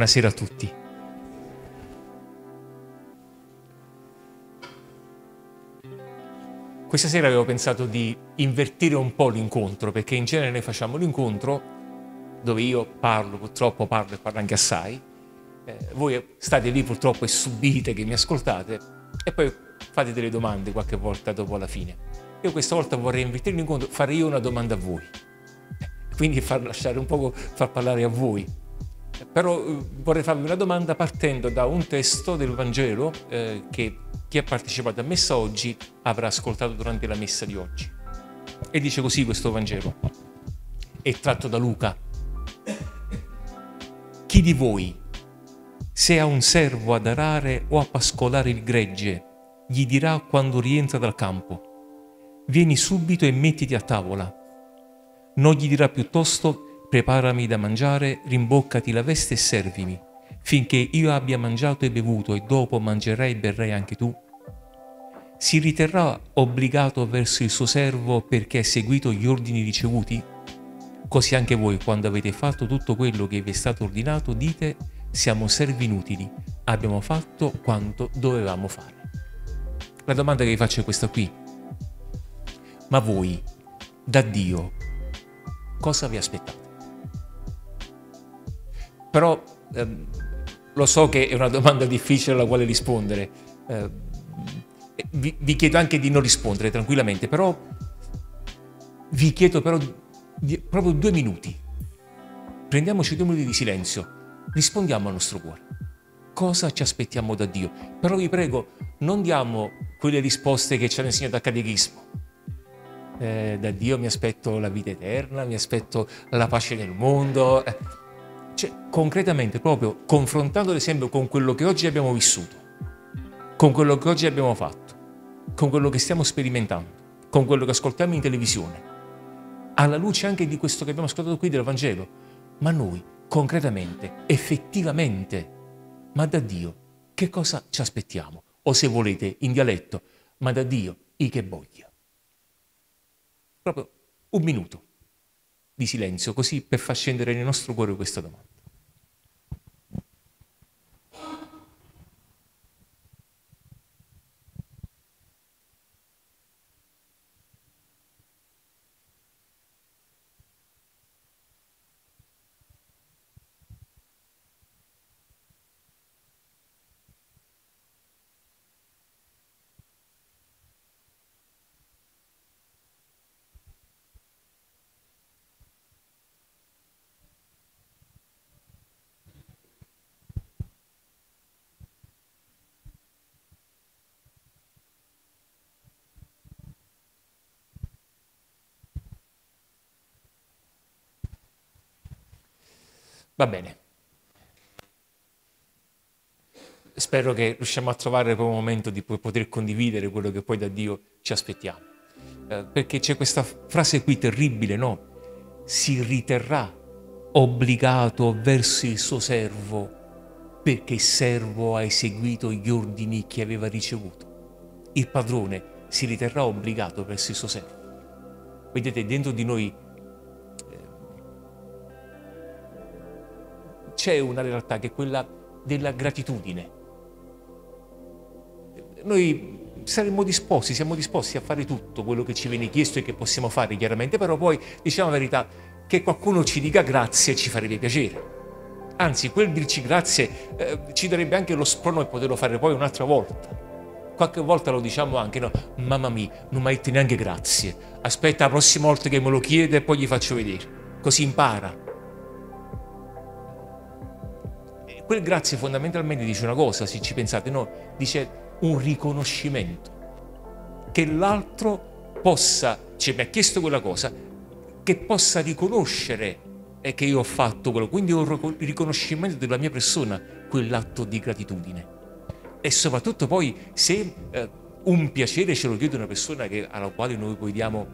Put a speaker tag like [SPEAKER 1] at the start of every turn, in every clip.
[SPEAKER 1] Buonasera a tutti. Questa sera avevo pensato di invertire un po' l'incontro, perché in genere noi facciamo l'incontro dove io parlo, purtroppo parlo e parlo anche assai, eh, voi state lì purtroppo e subite che mi ascoltate e poi fate delle domande qualche volta dopo la fine. Io questa volta vorrei invertire l'incontro, fare io una domanda a voi, quindi far lasciare un po' far parlare a voi però eh, vorrei farvi una domanda partendo da un testo del Vangelo eh, che chi ha partecipato a messa oggi avrà ascoltato durante la messa di oggi. E dice così questo Vangelo. È tratto da Luca. Chi di voi, se ha un servo ad arare o a pascolare il gregge, gli dirà quando rientra dal campo, vieni subito e mettiti a tavola. Non gli dirà piuttosto Preparami da mangiare, rimboccati la veste e servimi, finché io abbia mangiato e bevuto e dopo mangerai e berrai anche tu. Si riterrà obbligato verso il suo servo perché ha seguito gli ordini ricevuti? Così anche voi, quando avete fatto tutto quello che vi è stato ordinato, dite siamo servi inutili, abbiamo fatto quanto dovevamo fare. La domanda che vi faccio è questa qui. Ma voi, da Dio, cosa vi aspettate? Però ehm, lo so che è una domanda difficile alla quale rispondere. Eh, vi, vi, chiedo anche di non rispondere tranquillamente, però vi chiedo però di, proprio due minuti. Prendiamoci due minuti di silenzio, rispondiamo al nostro cuore. Cosa ci aspettiamo da Dio? Però vi prego, non diamo quelle risposte che ci hanno insegnato a catechismo. Eh, da Dio mi aspetto la vita eterna, mi aspetto la pace nel mondo. Eh cioè, concretamente, proprio confrontando ad esempio con quello che oggi abbiamo vissuto, con quello che oggi abbiamo fatto, con quello che stiamo sperimentando, con quello che ascoltiamo in televisione, alla luce anche di questo che abbiamo ascoltato qui del Vangelo, ma noi concretamente, effettivamente, ma da Dio, che cosa ci aspettiamo? O se volete, in dialetto, ma da Dio, i che voglia. Proprio un minuto di silenzio, così per far scendere nel nostro cuore questa domanda. Va bene. Spero che riusciamo a trovare poi un momento di poter condividere quello che poi da Dio ci aspettiamo. Eh, perché c'è questa frase qui terribile, no? Si riterrà obbligato verso il suo servo perché il servo ha eseguito gli ordini che aveva ricevuto. Il padrone si riterrà obbligato verso il suo servo. Vedete, dentro di noi c'è una realtà che è quella della gratitudine. Noi saremmo disposti, siamo disposti a fare tutto quello che ci viene chiesto e che possiamo fare chiaramente, però poi diciamo la verità, che qualcuno ci dica grazie ci farebbe piacere. Anzi, quel dirci grazie eh, ci darebbe anche lo sprono per poterlo fare poi un'altra volta. Qualche volta lo diciamo anche, no, mamma mia, non mi hai detto neanche grazie. Aspetta la prossima volta che me lo chiede e poi gli faccio vedere. Così impara. Quel grazie fondamentalmente dice una cosa, se ci pensate, no, dice un riconoscimento, che l'altro possa, cioè mi ha chiesto quella cosa, che possa riconoscere che io ho fatto quello, quindi un riconoscimento della mia persona, quell'atto di gratitudine. E soprattutto poi se eh, un piacere ce lo chiede una persona che, alla quale noi poi diamo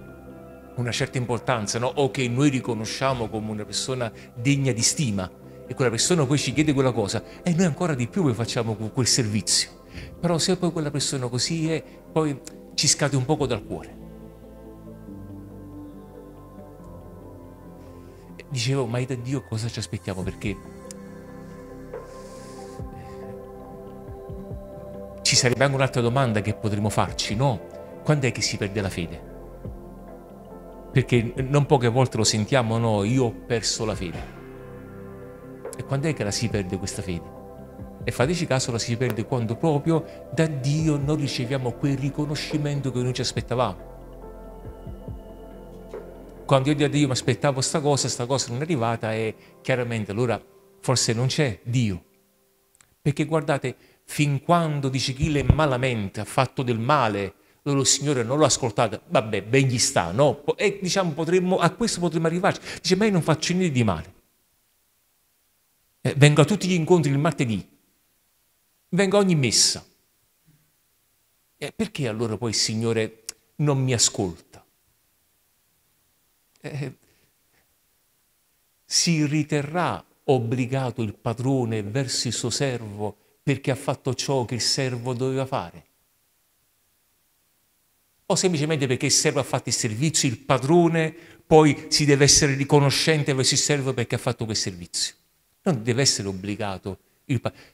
[SPEAKER 1] una certa importanza, no? o che noi riconosciamo come una persona degna di stima, e quella persona poi ci chiede quella cosa e noi ancora di più facciamo quel servizio. Però se poi quella persona così è, poi ci scade un poco dal cuore. Dicevo, ma da Dio cosa ci aspettiamo? Perché eh, ci sarebbe anche un'altra domanda che potremmo farci, no? Quando è che si perde la fede? Perché non poche volte lo sentiamo, no, io ho perso la fede e quando è che la si perde questa fede? E fateci caso, la si perde quando proprio da Dio non riceviamo quel riconoscimento che noi ci aspettavamo. Quando io dico a Dio mi aspettavo questa cosa, questa cosa non è arrivata e chiaramente allora forse non c'è Dio. Perché guardate, fin quando dice chi le malamente ha fatto del male, loro il Signore non lo ascoltate, vabbè, ben gli sta, no? E diciamo, potremmo, a questo potremmo arrivarci. Dice, ma io non faccio niente di male. Eh, vengo a tutti gli incontri il martedì, vengo a ogni messa. Eh, perché allora poi il Signore non mi ascolta? Eh, si riterrà obbligato il padrone verso il suo servo perché ha fatto ciò che il servo doveva fare? O semplicemente perché il servo ha fatto il servizio, il padrone poi si deve essere riconoscente verso il servo perché ha fatto quel servizio? Non deve essere obbligato.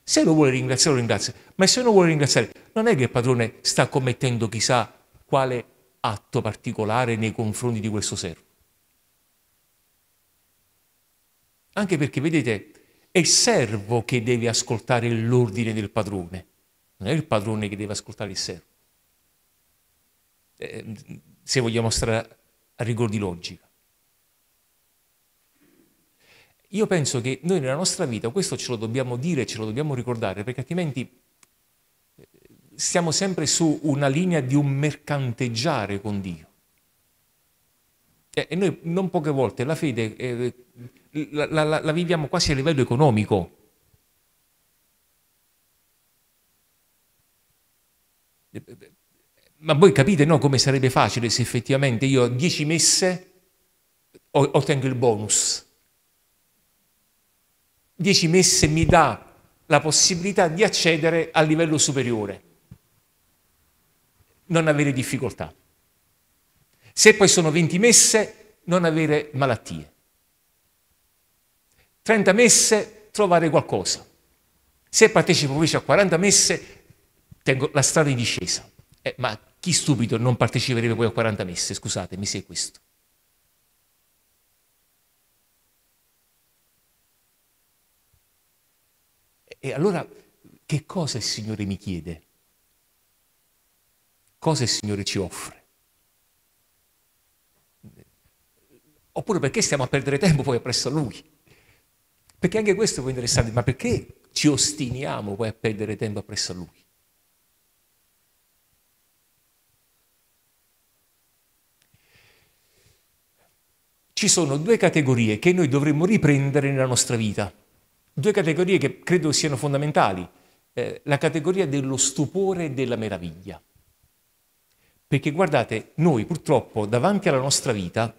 [SPEAKER 1] Se lo vuole ringraziare, lo ringrazia, ma se non vuole ringraziare, non è che il padrone sta commettendo chissà quale atto particolare nei confronti di questo servo. Anche perché, vedete, è il servo che deve ascoltare l'ordine del padrone, non è il padrone che deve ascoltare il servo. Eh, se vogliamo stare a rigor di logica. Io penso che noi nella nostra vita questo ce lo dobbiamo dire, ce lo dobbiamo ricordare, perché altrimenti eh, siamo sempre su una linea di un mercanteggiare con Dio. E noi non poche volte la fede eh, la, la, la viviamo quasi a livello economico. Ma voi capite no, come sarebbe facile se effettivamente io a 10 messe ottengo il bonus. 10 messe mi dà la possibilità di accedere al livello superiore, non avere difficoltà. Se poi sono 20 messe, non avere malattie. 30 messe, trovare qualcosa. Se partecipo invece a 40 messe, tengo la strada in discesa. Eh, ma chi stupido non parteciperebbe poi a 40 messe? Scusatemi se è questo. E allora che cosa il Signore mi chiede? Cosa il Signore ci offre? Oppure perché stiamo a perdere tempo poi appresso a Lui? Perché anche questo è interessante, ma perché ci ostiniamo poi a perdere tempo appresso a Lui? Ci sono due categorie che noi dovremmo riprendere nella nostra vita, due categorie che credo siano fondamentali, eh, la categoria dello stupore e della meraviglia. Perché guardate, noi purtroppo davanti alla nostra vita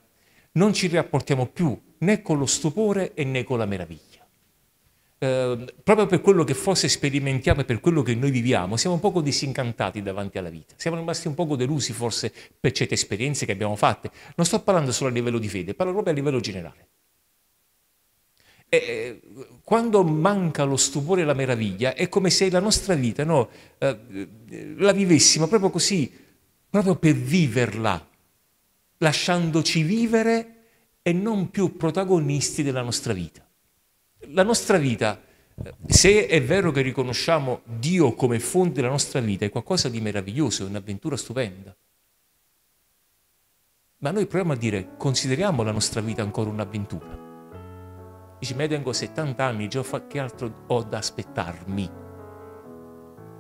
[SPEAKER 1] non ci rapportiamo più né con lo stupore né con la meraviglia. Ehm, proprio per quello che forse sperimentiamo e per quello che noi viviamo, siamo un poco disincantati davanti alla vita. Siamo rimasti un poco delusi forse per certe esperienze che abbiamo fatte. Non sto parlando solo a livello di fede, parlo proprio a livello generale. E eh, quando manca lo stupore e la meraviglia, è come se la nostra vita no, eh, la vivessimo proprio così, proprio per viverla, lasciandoci vivere e non più protagonisti della nostra vita la nostra vita, se è vero che riconosciamo Dio come fonte della nostra vita, è qualcosa di meraviglioso, è un'avventura stupenda. Ma noi proviamo a dire, consideriamo la nostra vita ancora un'avventura. Dici, ma io tengo 70 anni, già che altro ho da aspettarmi?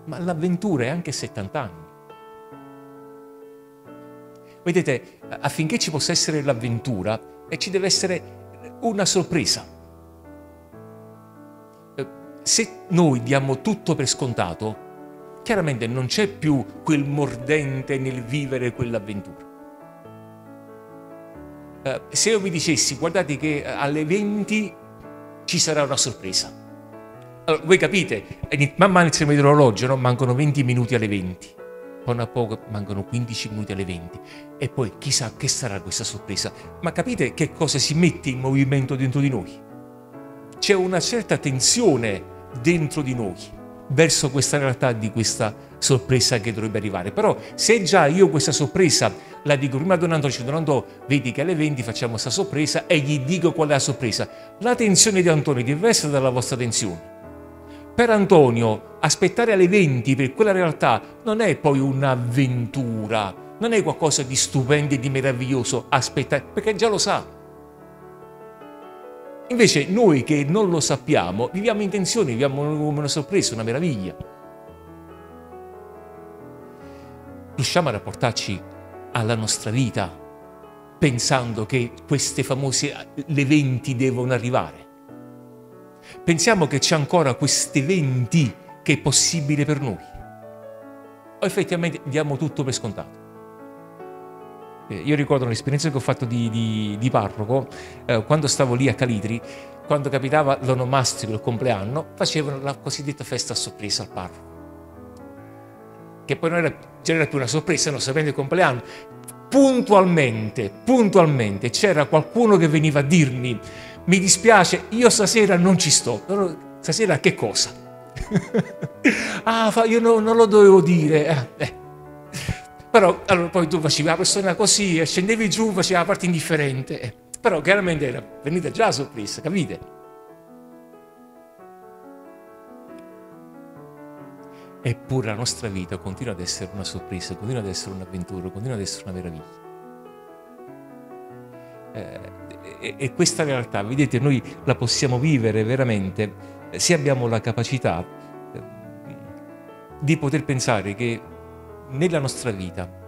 [SPEAKER 1] Ma l'avventura è anche 70 anni. Vedete, affinché ci possa essere l'avventura, ci deve essere una sorpresa se noi diamo tutto per scontato, chiaramente non c'è più quel mordente nel vivere quell'avventura. Uh, se io vi dicessi, guardate che alle 20 ci sarà una sorpresa. Allora, voi capite, man mano vedere l'orologio, no? mancano 20 minuti alle 20, poi a poco mancano 15 minuti alle 20 e poi chissà che sarà questa sorpresa. Ma capite che cosa si mette in movimento dentro di noi? C'è una certa tensione dentro di noi verso questa realtà di questa sorpresa che dovrebbe arrivare. Però se già io questa sorpresa la dico prima a Don Antonio, dico Don Antonio, vedi che alle 20 facciamo questa sorpresa e gli dico qual è la sorpresa. La tensione di Antonio è diversa dalla vostra tensione. Per Antonio aspettare alle 20 per quella realtà non è poi un'avventura, non è qualcosa di stupendo e di meraviglioso aspettare, perché già lo sa. Invece noi che non lo sappiamo, viviamo in tensione, viviamo come una sorpresa, una meraviglia. Riusciamo a rapportarci alla nostra vita pensando che queste famose eventi devono arrivare. Pensiamo che c'è ancora questi eventi che è possibile per noi. O effettivamente diamo tutto per scontato. Eh, io ricordo un'esperienza che ho fatto di, di, di parroco, eh, quando stavo lì a Calitri, quando capitava l'onomastico, il compleanno, facevano la cosiddetta festa a sorpresa al parroco. Che poi non era, già era più una sorpresa, no, sapendo il compleanno. Puntualmente, puntualmente c'era qualcuno che veniva a dirmi, mi dispiace, io stasera non ci sto. Stasera che cosa? ah, io no, non lo dovevo dire. Eh, eh. Però allora, poi tu facevi la persona così scendevi giù, facevi la parte indifferente. Eh, però chiaramente era venuta già la sorpresa, capite? Eppure la nostra vita continua ad essere una sorpresa, continua ad essere un'avventura, continua ad essere una meraviglia. Eh, e, questa realtà, vedete, noi la possiamo vivere veramente se abbiamo la capacità eh, di poter pensare che nella nostra vita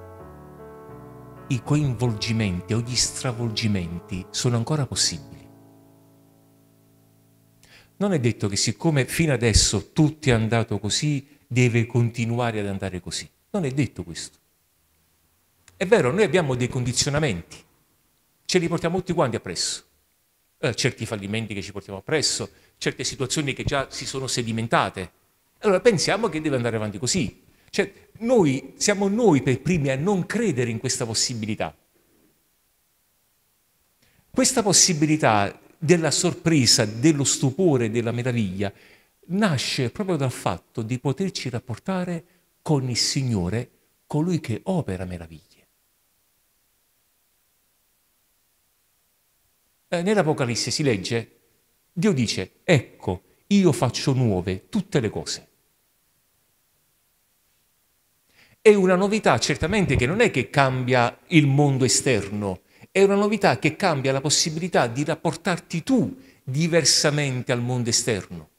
[SPEAKER 1] i coinvolgimenti o gli stravolgimenti sono ancora possibili. Non è detto che siccome fino adesso tutto è andato così, deve continuare ad andare così. Non è detto questo. È vero, noi abbiamo dei condizionamenti, ce li portiamo tutti quanti appresso. Eh, certi fallimenti che ci portiamo appresso, certe situazioni che già si sono sedimentate. Allora pensiamo che deve andare avanti così. Cioè, noi siamo noi per primi a non credere in questa possibilità. Questa possibilità della sorpresa, dello stupore, della meraviglia, nasce proprio dal fatto di poterci rapportare con il Signore, colui che opera meraviglie. Eh, Nell'Apocalisse si legge, Dio dice, ecco, io faccio nuove tutte le cose. È una novità certamente che non è che cambia il mondo esterno, è una novità che cambia la possibilità di rapportarti tu diversamente al mondo esterno.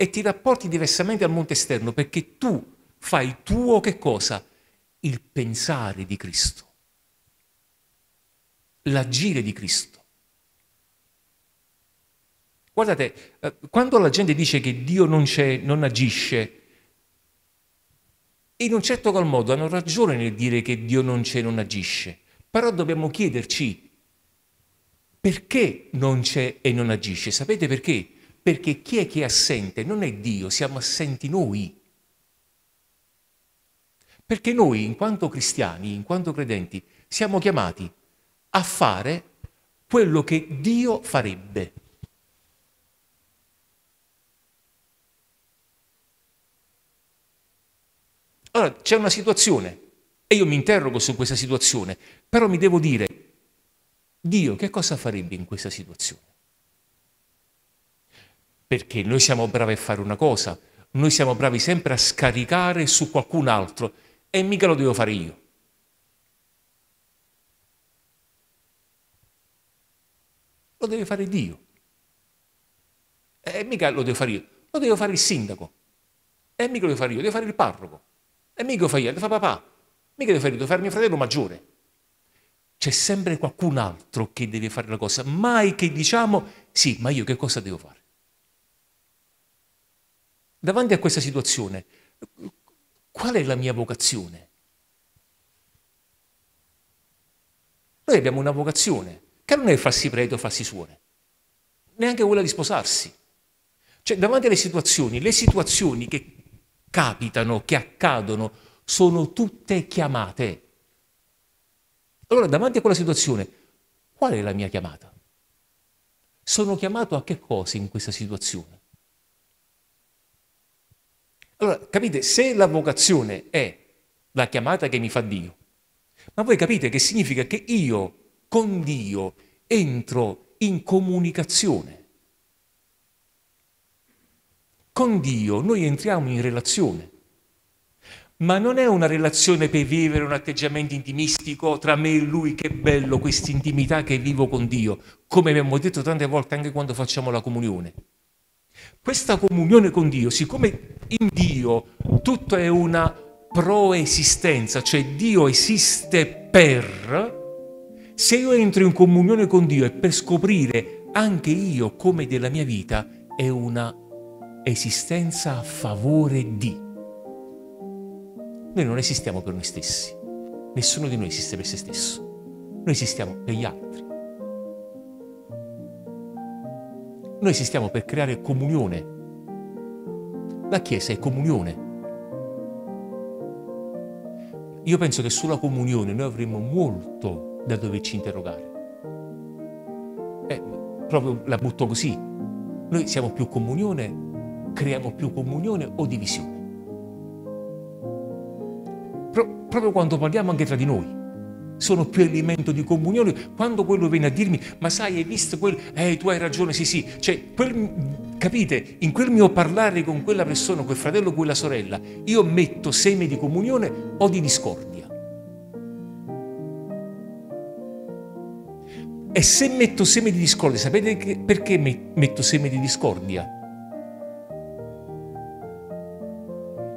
[SPEAKER 1] E ti rapporti diversamente al mondo esterno perché tu fai tuo che cosa? Il pensare di Cristo, l'agire di Cristo. Guardate, eh, quando la gente dice che Dio non, non agisce, in un certo qual modo hanno ragione nel dire che Dio non c'è non agisce, però dobbiamo chiederci perché non c'è e non agisce. Sapete perché? Perché chi è che è assente non è Dio, siamo assenti noi. Perché noi, in quanto cristiani, in quanto credenti, siamo chiamati a fare quello che Dio farebbe. Allora c'è una situazione e io mi interrogo su questa situazione, però mi devo dire, Dio che cosa farebbe in questa situazione? Perché noi siamo bravi a fare una cosa, noi siamo bravi sempre a scaricare su qualcun altro e mica lo devo fare io. Lo deve fare Dio. E mica lo devo fare io, lo devo fare il sindaco. E mica lo devo fare io, devo fare il parroco. E mica lo fai io, lo fa papà. Mica devo fare io, devo fare mio fratello maggiore. C'è sempre qualcun altro che deve fare la cosa, mai che diciamo sì, ma io che cosa devo fare? Davanti a questa situazione, qual è la mia vocazione? Noi abbiamo una vocazione, che non è farsi prete o farsi suore, neanche quella di sposarsi. Cioè, davanti alle situazioni, le situazioni che capitano, che accadono, sono tutte chiamate. Allora, davanti a quella situazione, qual è la mia chiamata? Sono chiamato a che cosa in questa situazione? Allora, capite, se la vocazione è la chiamata che mi fa Dio, ma voi capite che significa che io con Dio entro in comunicazione. Con Dio noi entriamo in relazione ma non è una relazione per vivere un atteggiamento intimistico tra me e lui, che bello questa intimità che vivo con Dio, come abbiamo detto tante volte anche quando facciamo la comunione. Questa comunione con Dio, siccome in Dio tutto è una proesistenza, cioè Dio esiste per, se io entro in comunione con Dio è per scoprire anche io come della mia vita è una esistenza a favore di. Noi non esistiamo per noi stessi, nessuno di noi esiste per se stesso, noi esistiamo per gli altri. Noi esistiamo per creare comunione. La Chiesa è comunione. Io penso che sulla comunione noi avremo molto da doverci interrogare. Eh, proprio la butto così. Noi siamo più comunione, creiamo più comunione o divisione proprio quando parliamo anche tra di noi. Sono più elemento di comunione quando quello viene a dirmi, ma sai, hai visto quel, eh, tu hai ragione, sì, sì, cioè, quel, capite, in quel mio parlare con quella persona, quel fratello, quella sorella, io metto seme di comunione o di discordia. E se metto seme di discordia, sapete che, perché metto seme di discordia?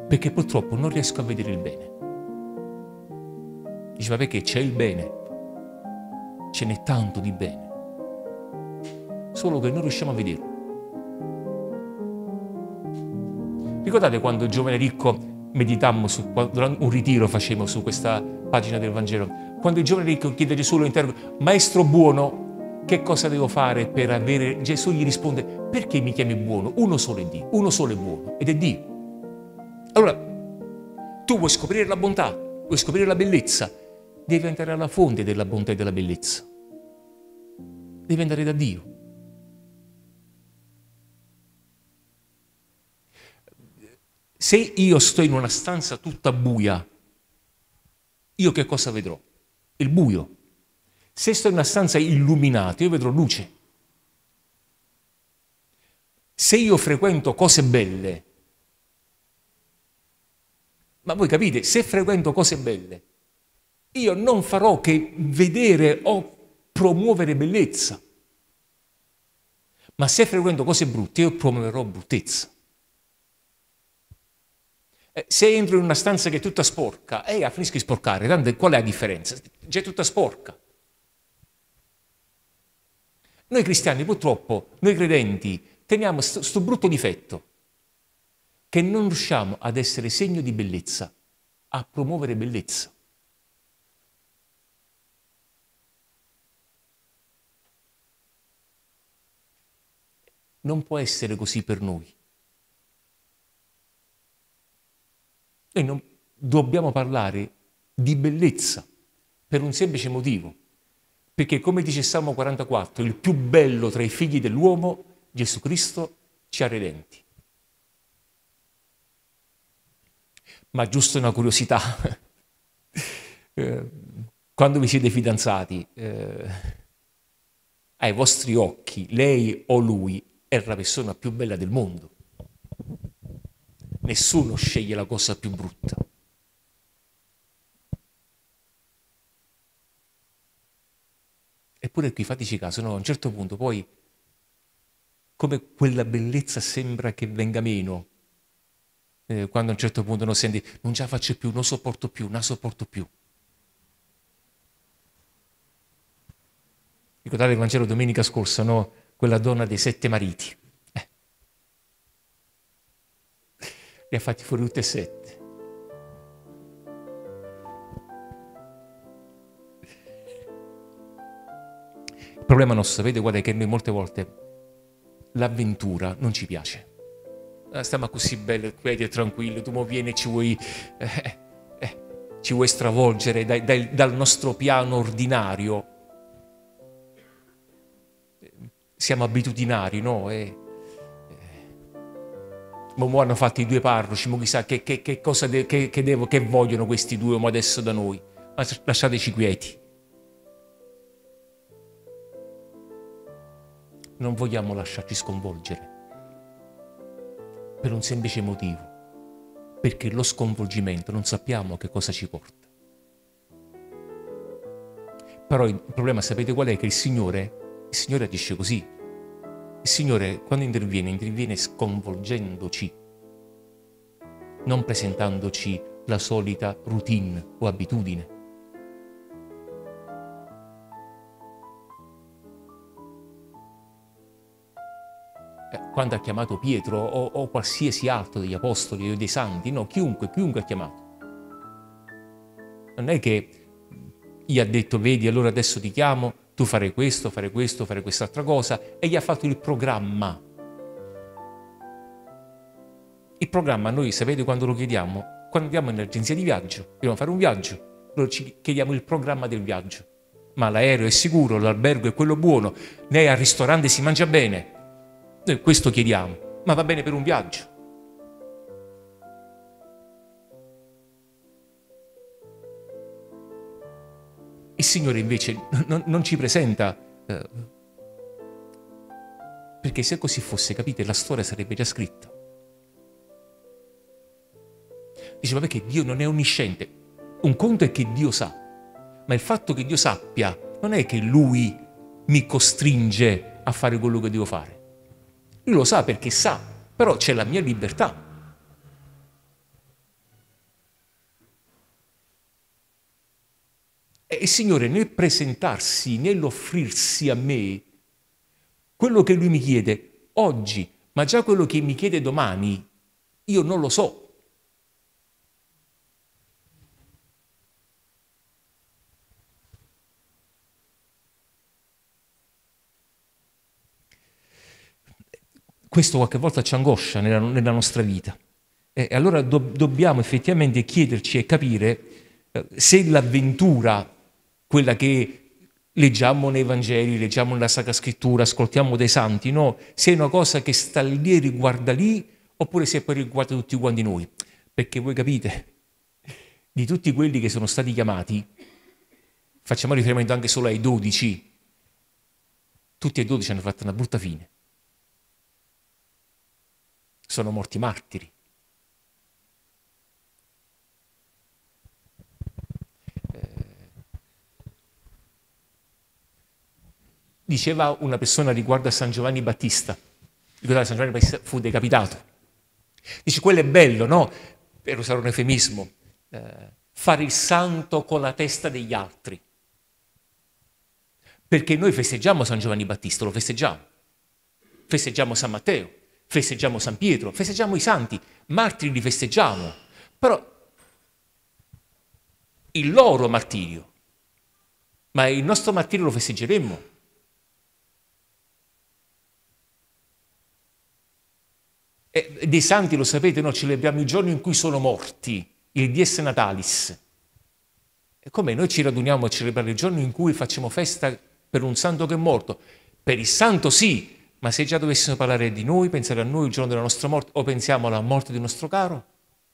[SPEAKER 1] Perché purtroppo non riesco a vedere il bene. Diceva perché c'è il bene, ce n'è tanto di bene, solo che non riusciamo a vederlo. Ricordate quando il giovane ricco meditammo su, un ritiro facevamo su questa pagina del Vangelo, quando il giovane ricco chiede a Gesù, lo interroga, maestro buono, che cosa devo fare per avere... Gesù gli risponde, perché mi chiami buono? Uno solo è Dio, uno solo è buono, ed è Dio. Allora, tu vuoi scoprire la bontà, vuoi scoprire la bellezza, Devi andare alla fonte della bontà e della bellezza. Devi andare da Dio. Se io sto in una stanza tutta buia, io che cosa vedrò? Il buio. Se sto in una stanza illuminata, io vedrò luce. Se io frequento cose belle, ma voi capite, se frequento cose belle, io non farò che vedere o promuovere bellezza. Ma se frequento cose brutte, io promuoverò bruttezza. Eh, se entro in una stanza che è tutta sporca, eh, finisco di sporcare, tanto qual è la differenza? Già è tutta sporca. Noi cristiani, purtroppo, noi credenti, teniamo questo brutto difetto, che non riusciamo ad essere segno di bellezza, a promuovere bellezza. Non può essere così per noi. Noi non dobbiamo parlare di bellezza per un semplice motivo, perché come dice Salmo 44, il più bello tra i figli dell'uomo, Gesù Cristo, ci ha redenti. Ma giusto una curiosità, eh, quando vi siete fidanzati, eh, ai vostri occhi, lei o lui è la persona più bella del mondo. Nessuno sceglie la cosa più brutta. Eppure qui fateci caso, no? a un certo punto poi come quella bellezza sembra che venga meno, eh, quando a un certo punto non senti, non ce la faccio più, non sopporto più, non sopporto più. Ricordate il Vangelo domenica scorsa, no? Quella donna dei sette mariti. Eh. Li ha fatti fuori tutti e sette. Il problema nostro, sapete qual è? Che noi molte volte l'avventura non ci piace. Ah, stiamo così belli, quieti e tranquilli, tu mo vieni e ci vuoi, eh, eh, ci vuoi stravolgere dai, dai, dal nostro piano ordinario siamo abitudinari, no? E, mo hanno fatto i due parroci, mo chissà che, che, che cosa de, che, devo, che vogliono questi due mo adesso da noi. Ma lasciateci quieti. Non vogliamo lasciarci sconvolgere per un semplice motivo, perché lo sconvolgimento non sappiamo che cosa ci porta. Però il problema sapete qual è? Che il Signore, il Signore agisce così. Il Signore quando interviene, interviene sconvolgendoci, non presentandoci la solita routine o abitudine. Eh, quando ha chiamato Pietro o, o, qualsiasi altro degli apostoli o dei santi, no, chiunque, chiunque ha chiamato. Non è che gli ha detto vedi allora adesso ti chiamo, tu fare questo, fare questo, fare quest'altra cosa e gli ha fatto il programma. Il programma noi sapete quando lo chiediamo? Quando andiamo in agenzia di viaggio, dobbiamo fare un viaggio, allora ci chiediamo il programma del viaggio. Ma l'aereo è sicuro, l'albergo è quello buono, né al ristorante si mangia bene. Noi questo chiediamo, ma va bene per un viaggio. Il Signore invece non, non ci presenta, eh, perché se così fosse, capite, la storia sarebbe già scritta. Dice, ma perché Dio non è onnisciente? Un conto è che Dio sa, ma il fatto che Dio sappia non è che Lui mi costringe a fare quello che devo fare. Lui lo sa perché sa, però c'è la mia libertà. E il Signore nel presentarsi, nell'offrirsi a me, quello che Lui mi chiede oggi, ma già quello che mi chiede domani, io non lo so. Questo qualche volta ci angoscia nella, nella nostra vita. E allora do, dobbiamo effettivamente chiederci e capire eh, se l'avventura quella che leggiamo nei Vangeli, leggiamo nella Sacra Scrittura, ascoltiamo dei santi, no? Se è una cosa che sta lì e riguarda lì, oppure se poi riguarda tutti quanti noi. Perché voi capite, di tutti quelli che sono stati chiamati, facciamo riferimento anche solo ai dodici, tutti e dodici hanno fatto una brutta fine. Sono morti martiri. Diceva una persona riguardo a San Giovanni Battista. Ricordate, San Giovanni Battista fu decapitato. Dice, quello è bello, no? Per usare un eufemismo, eh, fare il santo con la testa degli altri. Perché noi festeggiamo San Giovanni Battista, lo festeggiamo. Festeggiamo San Matteo, festeggiamo San Pietro, festeggiamo i santi, martiri li festeggiamo. Però il loro martirio, ma il nostro martirio lo festeggeremmo E dei santi, lo sapete, noi celebriamo il giorno in cui sono morti, il Dies Natalis. E come noi ci raduniamo a celebrare il giorno in cui facciamo festa per un santo che è morto? Per il santo sì, ma se già dovessimo parlare di noi, pensare a noi il giorno della nostra morte, o pensiamo alla morte del nostro caro,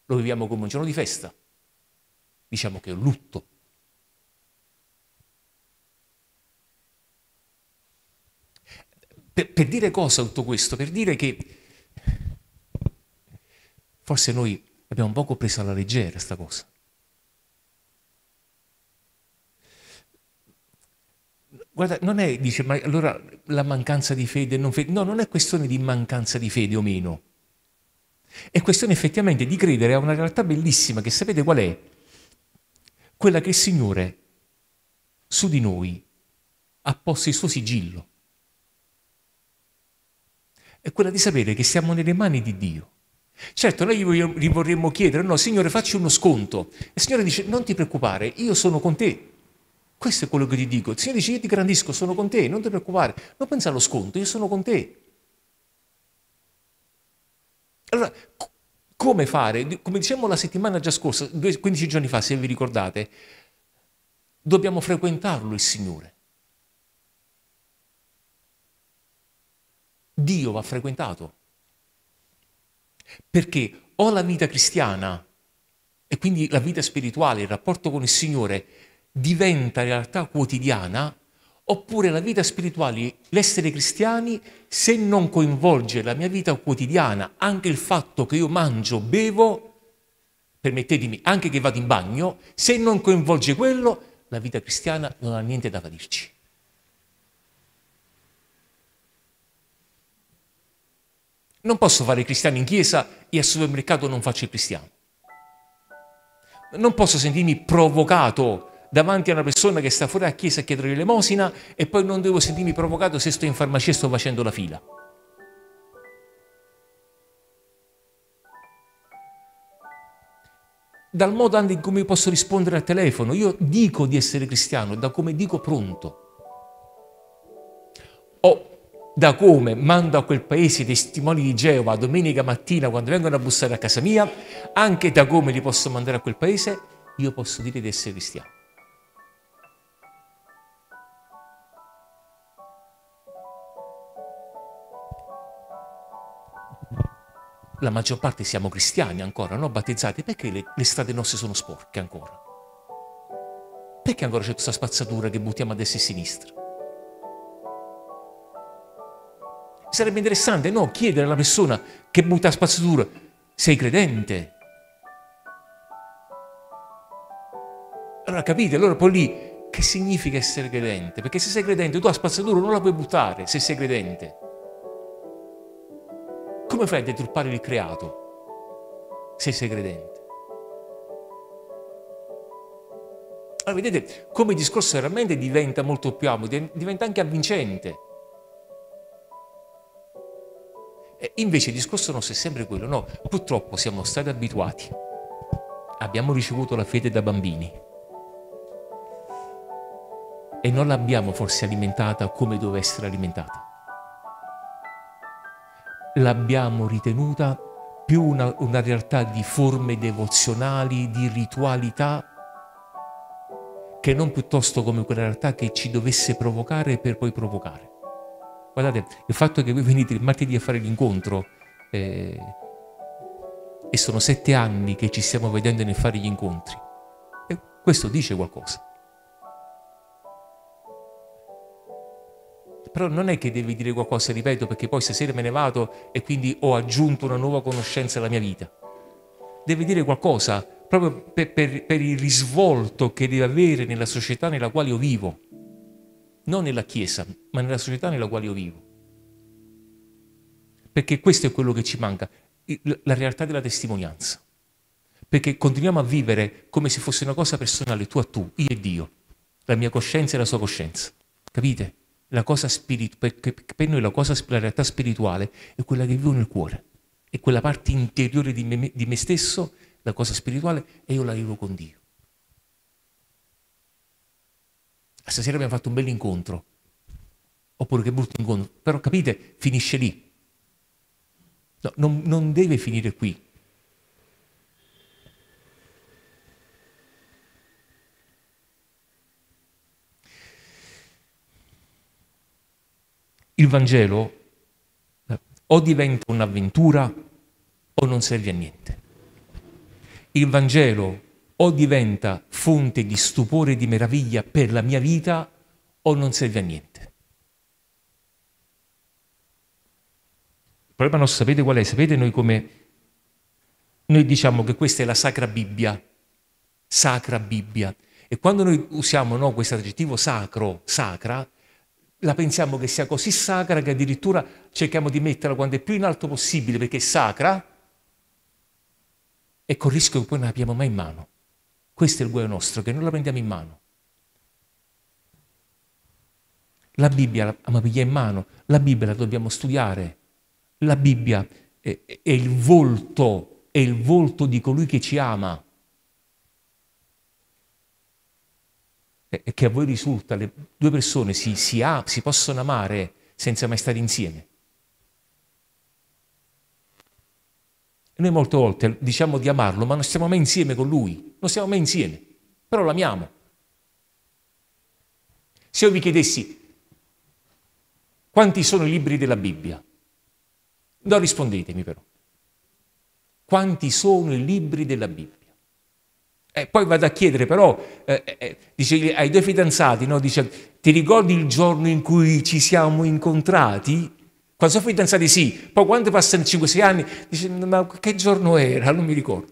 [SPEAKER 1] lo viviamo come un giorno di festa. Diciamo che è un lutto. Per, per dire cosa tutto questo? Per dire che Forse noi abbiamo poco preso alla leggera questa cosa. Guarda, non è, dice, ma allora la mancanza di fede, non fede. No, non è questione di mancanza di fede o meno. È questione effettivamente di credere a una realtà bellissima che sapete qual è? Quella che il Signore su di noi ha posto il suo sigillo. È quella di sapere che siamo nelle mani di Dio. Certo, noi gli vorremmo chiedere, no, Signore, facci uno sconto. E il Signore dice, non ti preoccupare, io sono con te. Questo è quello che ti dico. Il Signore dice, io ti grandisco, sono con te, non ti preoccupare. Non pensa allo sconto, io sono con te. Allora, come fare? Come dicevamo la settimana già scorsa, 15 giorni fa, se vi ricordate, dobbiamo frequentarlo il Signore. Dio va frequentato. Perché o la vita cristiana e quindi la vita spirituale, il rapporto con il Signore diventa realtà quotidiana, oppure la vita spirituale, l'essere cristiani, se non coinvolge la mia vita quotidiana, anche il fatto che io mangio, bevo, permettetemi, anche che vado in bagno, se non coinvolge quello, la vita cristiana non ha niente da dirci. Non posso fare cristiano in chiesa e al supermercato non faccio il cristiano. Non posso sentirmi provocato davanti a una persona che sta fuori a chiesa a chiedere l'elemosina e poi non devo sentirmi provocato se sto in farmacia e sto facendo la fila. Dal modo anche in cui posso rispondere al telefono, io dico di essere cristiano, da come dico pronto. O da come mando a quel paese i testimoni di Geova domenica mattina quando vengono a bussare a casa mia, anche da come li posso mandare a quel paese, io posso dire di essere cristiano. La maggior parte siamo cristiani ancora, no? Battezzati. Perché le, le strade nostre sono sporche ancora? Perché ancora c'è questa spazzatura che buttiamo a destra e a sinistra? Sarebbe interessante, no? Chiedere alla persona che butta spazzatura, sei credente? Allora capite, allora poi lì che significa essere credente? Perché se sei credente tu la spazzatura non la puoi buttare se sei credente. Come fai a deturpare il creato se sei credente? Allora vedete come il discorso veramente diventa molto più ampio, diventa anche avvincente. E invece il discorso nostro è sempre quello, no? Purtroppo siamo stati abituati, abbiamo ricevuto la fede da bambini e non l'abbiamo forse alimentata come doveva essere alimentata l'abbiamo ritenuta più una, una realtà di forme devozionali, di ritualità, che non piuttosto come quella realtà che ci dovesse provocare per poi provocare. Guardate, il fatto che voi venite il martedì a fare l'incontro eh, e sono sette anni che ci stiamo vedendo nel fare gli incontri, e questo dice qualcosa. Però non è che devi dire qualcosa, ripeto, perché poi stasera me ne vado e quindi ho aggiunto una nuova conoscenza alla mia vita. Devi dire qualcosa proprio per, per, per il risvolto che deve avere nella società nella quale io vivo. Non nella Chiesa, ma nella società nella quale io vivo. Perché questo è quello che ci manca, la realtà della testimonianza. Perché continuiamo a vivere come se fosse una cosa personale, tu a tu, io e Dio, la mia coscienza e la sua coscienza. Capite? la cosa spirit- perché per noi la, cosa, la realtà spirituale è quella che vivo nel cuore, è quella parte interiore di me, di me stesso, la cosa spirituale, e io la vivo con Dio. Stasera abbiamo fatto un bel incontro, oppure che brutto incontro, però capite, finisce lì. No, non, non deve finire qui. il Vangelo eh, o diventa un'avventura o non serve a niente. Il Vangelo o diventa fonte di stupore e di meraviglia per la mia vita o non serve a niente. Il problema non sapete qual è? Sapete noi come noi diciamo che questa è la Sacra Bibbia, Sacra Bibbia. E quando noi usiamo no, questo aggettivo sacro, sacra, la pensiamo che sia così sacra che addirittura cerchiamo di metterla quando è più in alto possibile perché è sacra e con il rischio che poi non la abbiamo mai in mano. Questo è il guaio nostro, che non la prendiamo in mano. La Bibbia la piglia in mano, la Bibbia la dobbiamo studiare. La Bibbia è, è il volto, è il volto di colui che ci ama. e che a voi risulta, le due persone si, si, si possono amare senza mai stare insieme. Noi molte volte diciamo di amarlo, ma non stiamo mai insieme con lui, non stiamo mai insieme, però l'amiamo. Se io vi chiedessi quanti sono i libri della Bibbia, non rispondetemi però. quanti sono i libri della Bibbia. E poi vado a chiedere però, eh, eh, eh, dice ai due fidanzati, no? dice, ti ricordi il giorno in cui ci siamo incontrati? Quando sono fidanzati sì, poi quando passano 5-6 anni, dice, ma che giorno era? Non mi ricordo.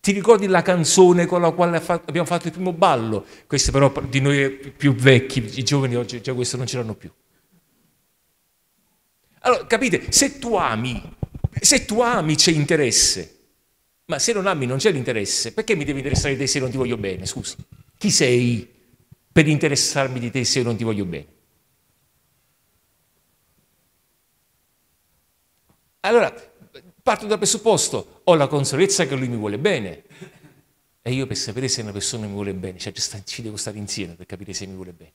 [SPEAKER 1] Ti ricordi la canzone con la quale abbiamo fatto il primo ballo? Questo però di noi più vecchi, i giovani oggi già questo non ce l'hanno più. Allora, capite, se tu ami, se tu ami c'è interesse, ma se non ami non c'è l'interesse, perché mi devi interessare di te se non ti voglio bene? Scusa. Chi sei per interessarmi di te se non ti voglio bene? Allora, parto dal presupposto, ho la consapevolezza che lui mi vuole bene. E io per sapere se una persona mi vuole bene, cioè ci devo stare insieme per capire se mi vuole bene.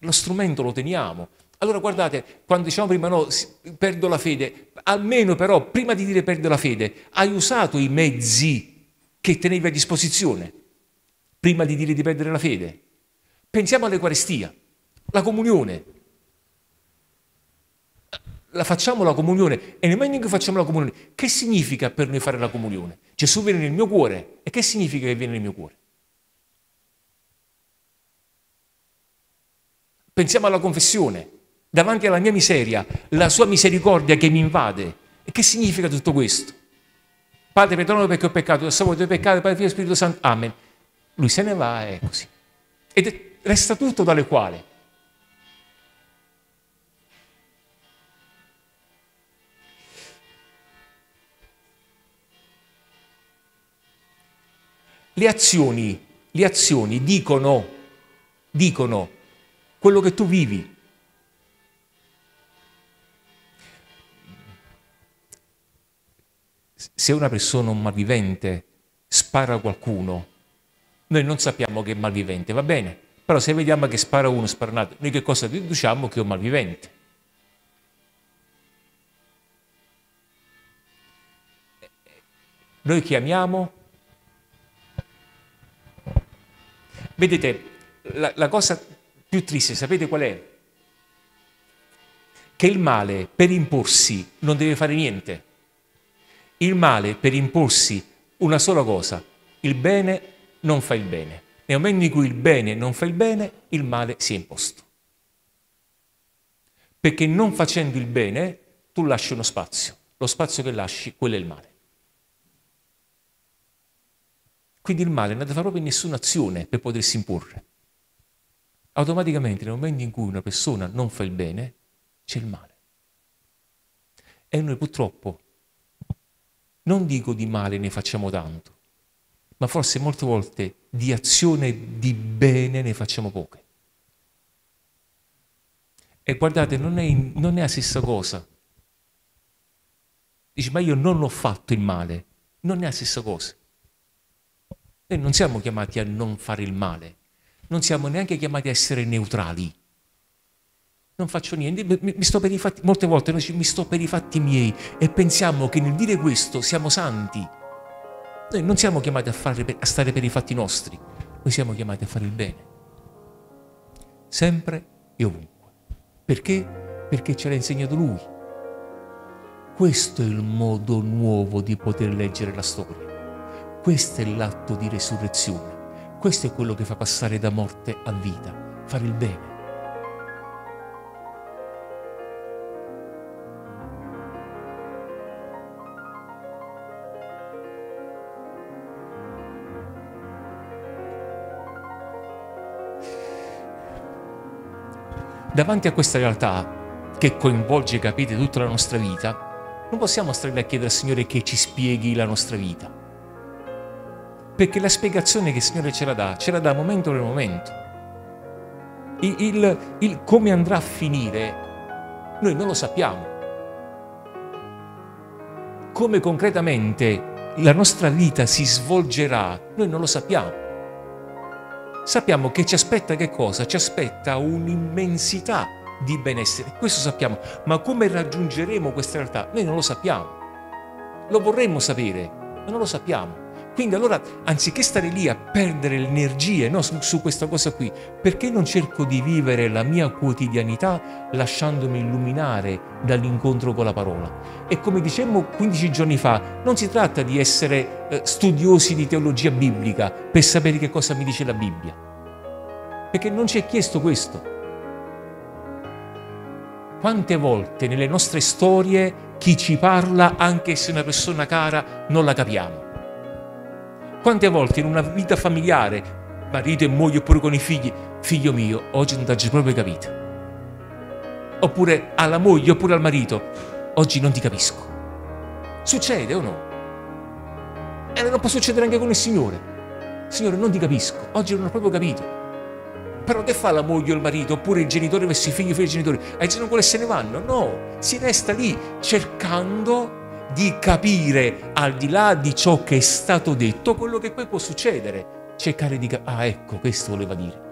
[SPEAKER 1] Lo strumento lo teniamo, allora guardate, quando diciamo prima no, perdo la fede, almeno però prima di dire perdo la fede, hai usato i mezzi che tenevi a disposizione prima di dire di perdere la fede. Pensiamo all'Eucaristia, la comunione. La facciamo la comunione e nel momento in cui facciamo la comunione, che significa per noi fare la comunione? Gesù viene nel mio cuore e che significa che viene nel mio cuore? Pensiamo alla confessione davanti alla mia miseria, la sua misericordia che mi invade. E che significa tutto questo? Padre, perdonalo perché ho peccato, salvo i tuoi peccati, Padre, Figlio Spirito Santo. Amen. Lui se ne va è così. Ed resta tutto dalle quale? Le azioni, le azioni dicono, dicono quello che tu vivi. se una persona, un malvivente, spara a qualcuno, noi non sappiamo che è malvivente, va bene, però se vediamo che spara uno, spara un altro, noi che cosa deduciamo? Che è un malvivente. Noi chiamiamo, vedete, la, la cosa più triste, sapete qual è? Che il male per imporsi non deve fare niente. Il male per imporsi una sola cosa, il bene non fa il bene. Nel momento in cui il bene non fa il bene, il male si è imposto. Perché non facendo il bene, tu lasci uno spazio. Lo spazio che lasci, quello è il male. Quindi il male non deve fare proprio nessuna azione per potersi imporre. Automaticamente nel momento in cui una persona non fa il bene, c'è il male. E noi purtroppo non dico di male ne facciamo tanto, ma forse molte volte di azione di bene ne facciamo poche. E guardate, non è, non è la stessa cosa. Dici, ma io non ho fatto il male. Non è la stessa cosa. Noi non siamo chiamati a non fare il male, non siamo neanche chiamati a essere neutrali non faccio niente, mi, sto per i fatti, molte volte noi mi sto per i fatti miei e pensiamo che nel dire questo siamo santi. Noi non siamo chiamati a, fare, a stare per i fatti nostri, noi siamo chiamati a fare il bene. Sempre e ovunque. Perché? Perché ce l'ha insegnato Lui. Questo è il modo nuovo di poter leggere la storia. Questo è l'atto di resurrezione. Questo è quello che fa passare da morte a vita, fare il bene. davanti a questa realtà che coinvolge, capite, tutta la nostra vita, non possiamo stare a chiedere al Signore che ci spieghi la nostra vita. Perché la spiegazione che il Signore ce la dà, ce la dà momento per momento. Il, il, il come andrà a finire, noi non lo sappiamo. Come concretamente la nostra vita si svolgerà, noi non lo sappiamo sappiamo che ci aspetta che cosa? Ci aspetta un'immensità di benessere, questo sappiamo, ma come raggiungeremo questa realtà? Noi non lo sappiamo. Lo vorremmo sapere, ma non lo sappiamo. Quindi allora, anziché stare lì a perdere le energie no, su, su, questa cosa qui, perché non cerco di vivere la mia quotidianità lasciandomi illuminare dall'incontro con la parola? E come dicemmo 15 giorni fa, non si tratta di essere eh, studiosi di teologia biblica per sapere che cosa mi dice la Bibbia, perché non ci è chiesto questo. Quante volte nelle nostre storie chi ci parla, anche se è una persona cara, non la capiamo? Quante volte in una vita familiare, marito e moglie oppure con i figli, figlio mio, oggi non ti ho proprio capito. Oppure alla moglie oppure al marito, oggi non ti capisco. Succede o no? E non può succedere anche con il Signore. Signore, non ti capisco, oggi non ho proprio capito. Però che fa la moglie o il marito, oppure il genitore verso i figli, i figli genitori? Non vuole se ne vanno? No, si resta lì cercando di capire al di là di ciò che è stato detto quello che poi può succedere. Cercare di capire, ah ecco, questo voleva dire.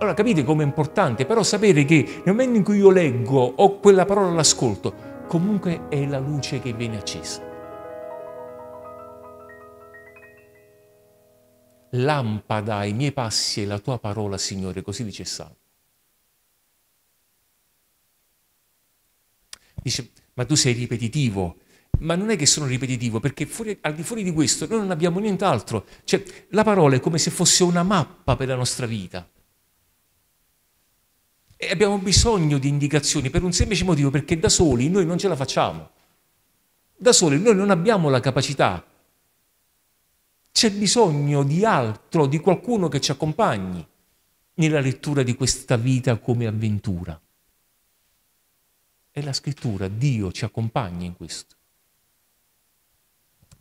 [SPEAKER 1] Allora capite com'è importante però sapere che nel momento in cui io leggo o quella parola l'ascolto, comunque è la luce che viene accesa. Lampada ai miei passi è la tua parola, Signore, così dice Salmo. Dice, ma tu sei ripetitivo. Ma non è che sono ripetitivo, perché fuori, al di fuori di questo noi non abbiamo nient'altro. Cioè, la parola è come se fosse una mappa per la nostra vita. E abbiamo bisogno di indicazioni per un semplice motivo, perché da soli noi non ce la facciamo. Da soli noi non abbiamo la capacità. C'è bisogno di altro, di qualcuno che ci accompagni nella lettura di questa vita come avventura. È la scrittura, Dio ci accompagna in questo.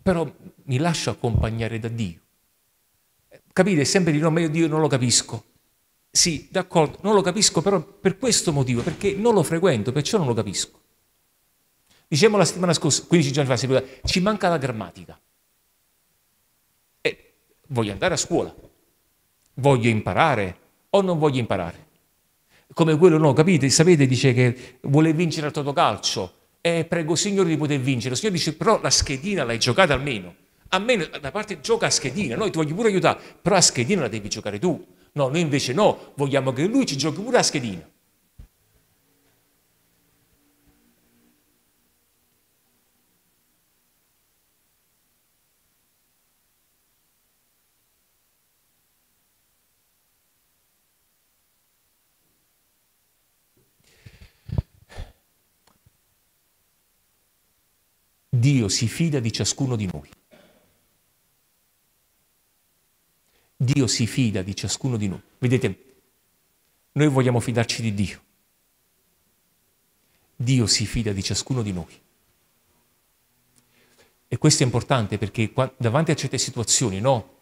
[SPEAKER 1] Però mi lascio accompagnare da Dio. Capite? Sempre di no, ma io Dio non lo capisco. Sì, d'accordo, non lo capisco però per questo motivo, perché non lo frequento, perciò non lo capisco. Dicevamo la settimana scorsa, 15 giorni fa, ci manca la grammatica. E voglio andare a scuola, voglio imparare o non voglio imparare? Come quello no, capite? Sapete, dice che vuole vincere al totocalcio e prego Signore di poter vincere. Il Signore dice però la schedina l'hai giocata almeno. A me da parte gioca a schedina, noi ti voglio pure aiutare, però a schedina la devi giocare tu. No, noi invece no, vogliamo che lui ci giochi pure a schedina. Dio si fida di ciascuno di noi. Dio si fida di ciascuno di noi. Vedete, noi vogliamo fidarci di Dio. Dio si fida di ciascuno di noi. E questo è importante perché davanti a certe situazioni, no?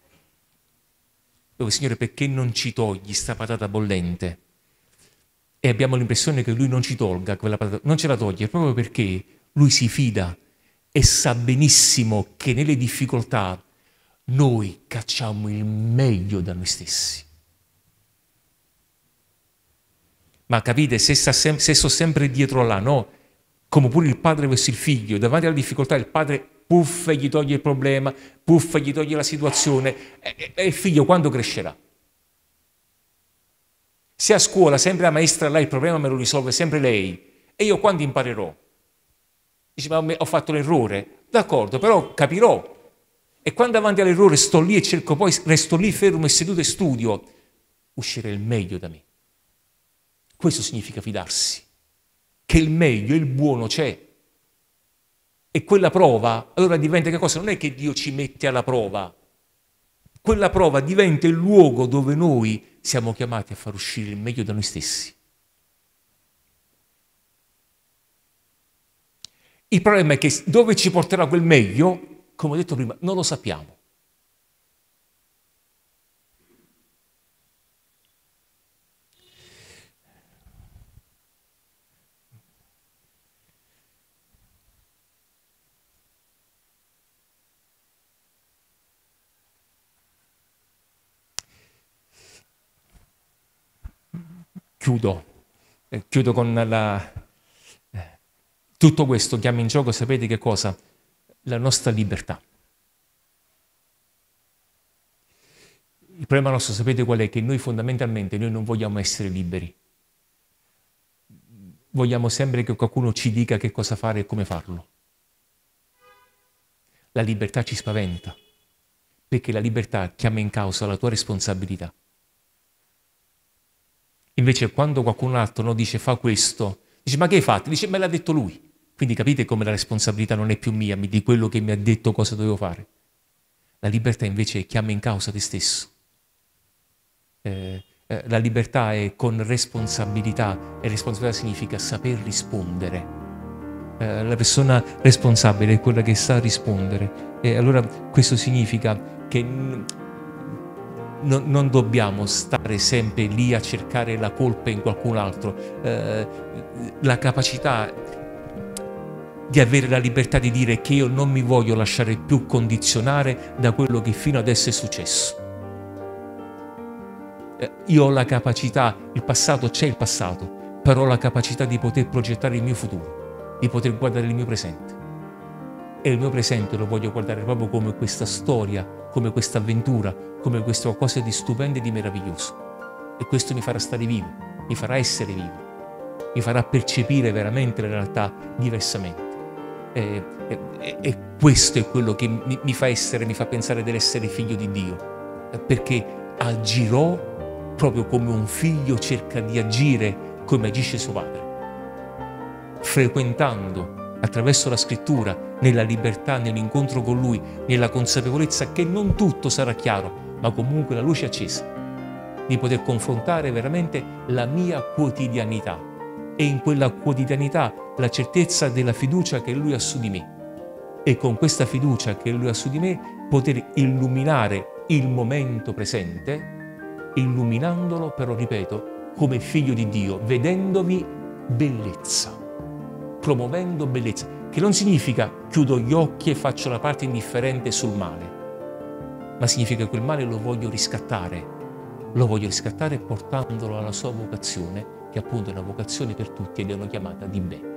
[SPEAKER 1] Dove, Signore, perché non ci togli sta patata bollente? E abbiamo l'impressione che Lui non ci tolga quella patata, non ce la toglie proprio perché Lui si fida e sa benissimo che nelle difficoltà noi cacciamo il meglio da noi stessi. Ma capite, se, sem- se sto sempre dietro là, no? Come pure il padre verso il figlio, davanti alla difficoltà il padre puffa e gli toglie il problema, puffa e gli toglie la situazione, e, e il figlio quando crescerà? Se a scuola sempre la maestra là il problema me lo risolve sempre lei, e io quando imparerò? Dice, ma ho fatto l'errore. D'accordo, però capirò. E quando avanti all'errore sto lì e cerco poi, resto lì fermo e seduto e studio, uscirà il meglio da me. Questo significa fidarsi, che il meglio, il buono c'è. E quella prova, allora diventa che cosa? Non è che Dio ci mette alla prova. Quella prova diventa il luogo dove noi siamo chiamati a far uscire il meglio da noi stessi. Il problema è che dove ci porterà quel meglio, come ho detto prima, non lo sappiamo. Chiudo, eh, chiudo con la, Tutto questo chiama in gioco, sapete che cosa? La nostra libertà. Il problema nostro, sapete qual è? Che noi fondamentalmente noi non vogliamo essere liberi. Vogliamo sempre che qualcuno ci dica che cosa fare e come farlo. La libertà ci spaventa, perché la libertà chiama in causa la tua responsabilità. Invece quando qualcun altro no, dice fa questo, dice ma che hai fatto? Dice me l'ha detto lui. Quindi capite come la responsabilità non è più mia di quello che mi ha detto cosa dovevo fare. La libertà invece chiama in causa te stesso eh, eh, la libertà è con responsabilità e responsabilità significa saper rispondere. Eh, la persona responsabile è quella che sa rispondere e allora questo significa che n- non dobbiamo stare sempre lì a cercare la colpa in qualcun altro. Eh, la capacità di avere la libertà di dire che io non mi voglio lasciare più condizionare da quello che fino adesso è successo eh, io ho la capacità, il passato c'è il passato, però ho la capacità di poter progettare il mio futuro, di poter guardare il mio presente. E il mio presente lo voglio guardare proprio come questa storia, come questa avventura, come questo qualcosa di stupendo e di meraviglioso. E questo mi farà stare vivo, mi farà essere vivo, mi farà percepire veramente la realtà diversamente. E, e, e questo è quello che mi, mi fa essere, mi fa pensare dell'essere figlio di Dio, perché agirò proprio come un figlio cerca di agire come agisce suo padre, frequentando attraverso la scrittura, nella libertà, nell'incontro con lui, nella consapevolezza che non tutto sarà chiaro, ma comunque la luce accesa, di poter confrontare veramente la mia quotidianità e in quella quotidianità la certezza della fiducia che lui ha su di me. E con questa fiducia che lui ha su di me poter illuminare il momento presente illuminandolo, però ripeto, come figlio di Dio, vedendovi bellezza, promuovendo bellezza, che non significa chiudo gli occhi e faccio la parte indifferente sul male, ma significa che quel male lo voglio riscattare, lo voglio riscattare portandolo alla sua vocazione, che appunto è una vocazione per tutti ed è una chiamata di bene.